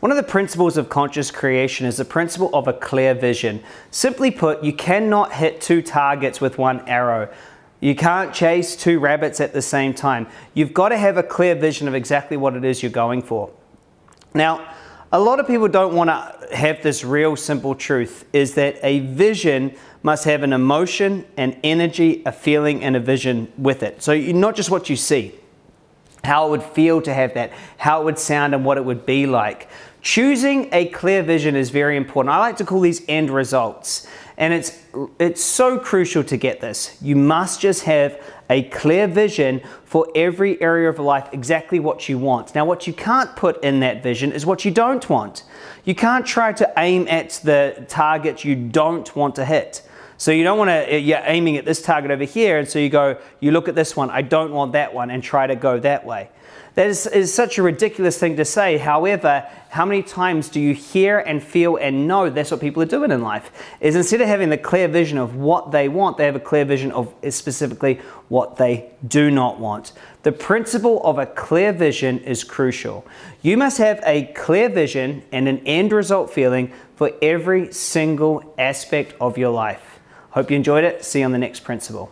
One of the principles of conscious creation is the principle of a clear vision. Simply put, you cannot hit two targets with one arrow. You can't chase two rabbits at the same time. You've got to have a clear vision of exactly what it is you're going for. Now, a lot of people don't want to have this real simple truth is that a vision must have an emotion, an energy, a feeling, and a vision with it. So, not just what you see, how it would feel to have that, how it would sound, and what it would be like. Choosing a clear vision is very important. I like to call these end results. And it's, it's so crucial to get this. You must just have a clear vision for every area of life, exactly what you want. Now, what you can't put in that vision is what you don't want. You can't try to aim at the target you don't want to hit. So you don't want to, eh, you're aiming at this target over here, and so you go, you look at this one, I don't want that one, and try to go that way. That is, is, such a ridiculous thing to say. However, how many times do you hear and feel and know that's what people are doing in life? Is instead of having the clear vision of what they want, they have a clear vision of eh, specifically what they do not want. The principle of a clear vision is crucial. You must have a clear vision and an end result feeling for every single aspect of your life. Hope you enjoyed it. See you on the next principle.